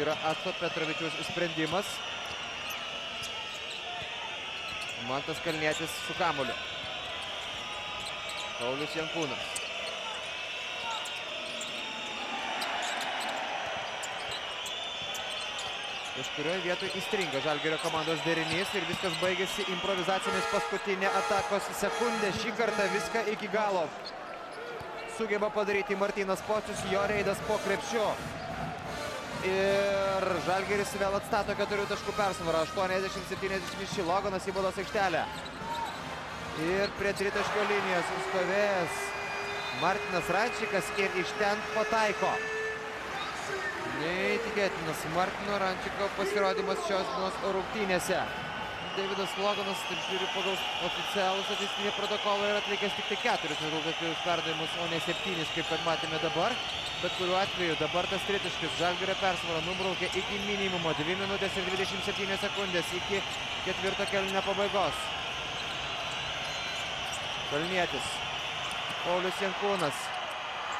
Yra Atso Petrovičiaus sprendimas. Mantas Kalnietis su kamuliu. Paulius Jankūnas. Kažkurioje vietoje įstringa Žalgirio komandos derinys ir viskas baigėsi improvizacinis paskutinė atakos sekundė. Šį kartą viską iki galo sugeba padaryti Martynas Pocius, jo reidas po krepšiu. Ir Žalgiris vėl atstato keturių taškų persvarą. 80-76 Loganas į balos aikštelę. Ir prie tritaškio linijos stovėjęs Martinas Rančikas ir iš ten pataiko. Neįtikėtinas Martino Rančiko pasirodymas šios dienos rungtynėse. Davidas Loganas, taip žiūri, pagal oficialų statistinį protokolą yra atlikęs tik tai keturis rezultatyvius perdavimus, o ne septynis, kaip kad matėme dabar. Bet kuriuo atveju dabar tas tritaškis Žalgirio persvarą nubraukė iki minimumo 2 minutės ir 27 sekundės iki ketvirto kelnio pabaigos. Kalnietis. Paulius Jankūnas.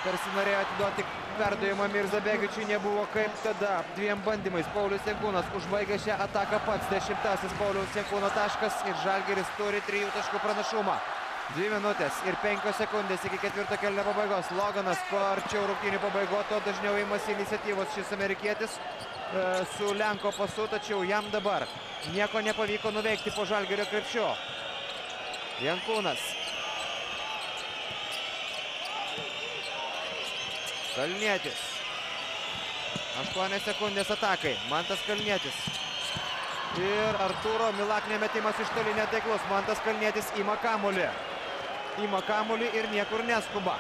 Tarsi norėjo atiduoti perdavimą Mirza Begičiui, nebuvo kaip tada. Dviem bandymais Paulius Jankūnas užbaigė šią ataką pats. Dešimtasis Paulius Jankūno taškas ir Žalgiris turi trijų taškų pranašumą. Dvi minutės ir penkios sekundės iki ketvirto kelnio pabaigos. Loganas kuo arčiau rungtynių pabaigos, to dažniau įmasi iniciatyvos šis amerikietis e, su Lenko pasu, tačiau jam dabar nieko nepavyko nuveikti po Žalgirio krepšio. Jankūnas Kalnietis. 8 sekundės atakai. Mantas Kalnietis. Ir Arturo Milaknė metimas iš toli netaiklus. Mantas Kalnietis ima kamulį. Ima kamulį ir niekur neskuba.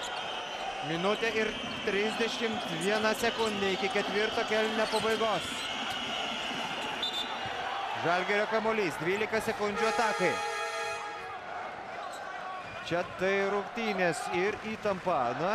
Minutė ir 31 sekundė iki ketvirto kelnio pabaigos. Žalgerio kamuolys. 12 sekundžių atakai. Čia tai rungtynės ir įtampa. Na,